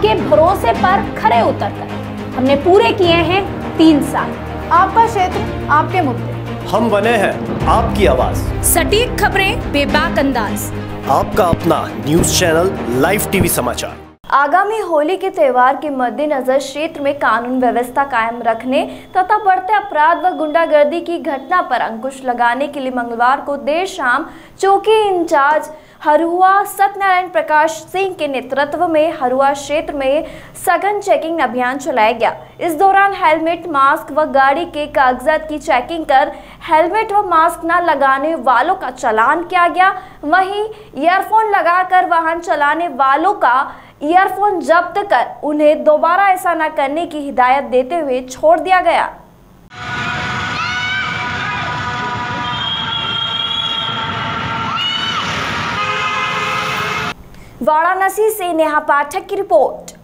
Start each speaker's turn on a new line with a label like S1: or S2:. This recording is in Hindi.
S1: आपके भरोसे पर खड़े उतर कर हमने पूरे किए हैं तीन साल।
S2: आपका क्षेत्र आपके मुद्दे।
S3: हम बने हैं आपकी आवाज़।
S1: सटीक खबरें बेबाक अंदाज।
S3: आपका अपना न्यूज़ चैनल लाइव टीवी समाचार।
S4: आगामी होली के त्यौहार के मद्देनजर क्षेत्र में कानून व्यवस्था कायम रखने तथा बढ़ते अपराध व गुंडागर्दी की घटना पर अंकुश लगाने के लिए मंगलवार को देर शाम चौकी इंचार्ज हरुआ सत्यनारायण प्रकाश सिंह के नेतृत्व में हरुआ क्षेत्र में सघन चेकिंग अभियान चलाया गया। इस दौरान हेलमेट, मास्क व गाड़ी के कागजात की चेकिंग कर हेलमेट व मास्क न लगाने वालों का चलान किया गया। वहीं ईयरफोन लगाकर वाहन चलाने वालों का ईयरफोन जब्त कर उन्हें दोबारा ऐसा न करने की हिदायत देते हुए छोड़ दिया गया। वाराणसी से नेहा पाठक की रिपोर्ट।